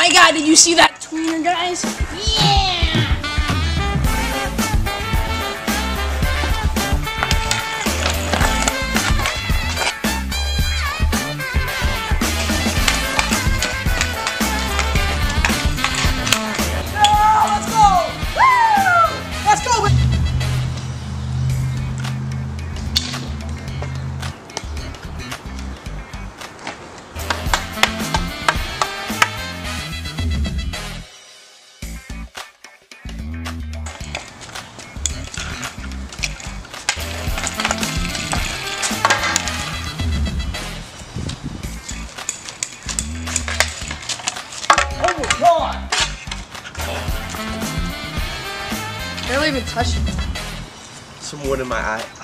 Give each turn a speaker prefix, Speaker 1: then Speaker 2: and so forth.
Speaker 1: My god, did you see that tweener, guys? Yeah! Even touched it.
Speaker 2: Some wood in my eye.